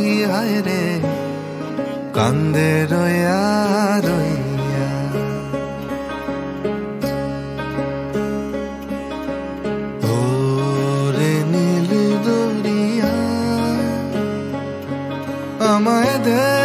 পাখি রে? কান্দে রয়া রইয়া। ওরে নীল দরিয়া আমায় দেয়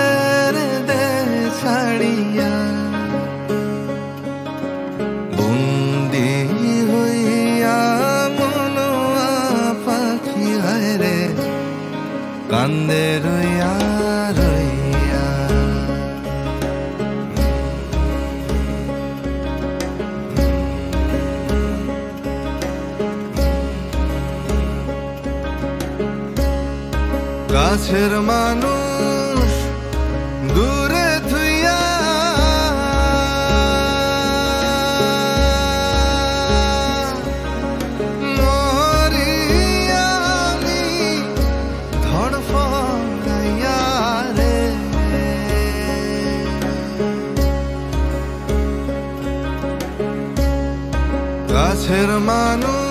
কাছের মানুষ দূরে থুইয়া মরিয়ামি ধড়ফড়াইয়া রে। কাছের মানুষ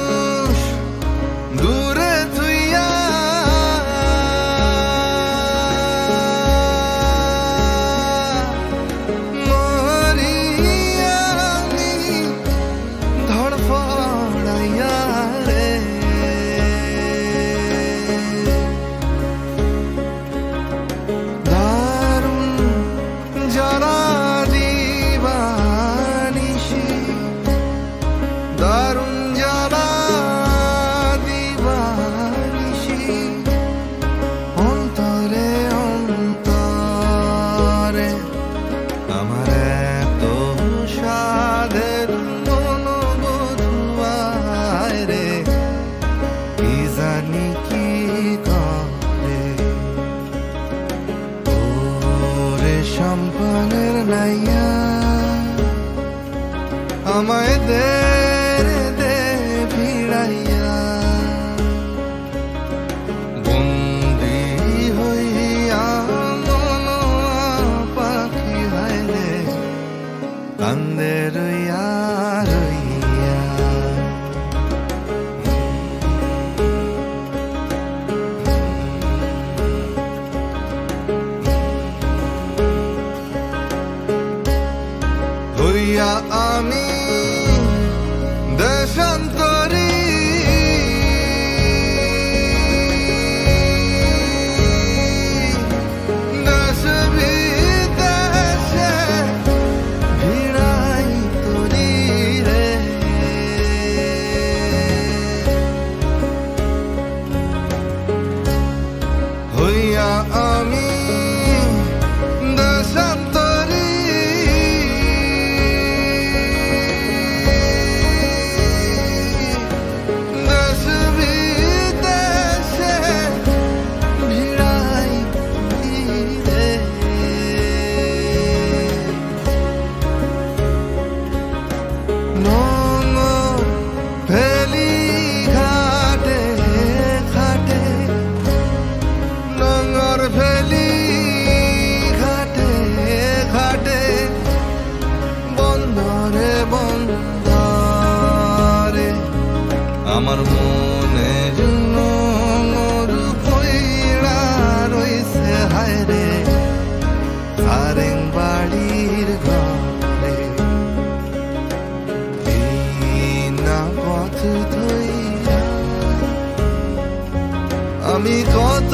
আমার এত সাধের মন বধুয়ায় রে জানি কি কর Anderu yaru 你躲在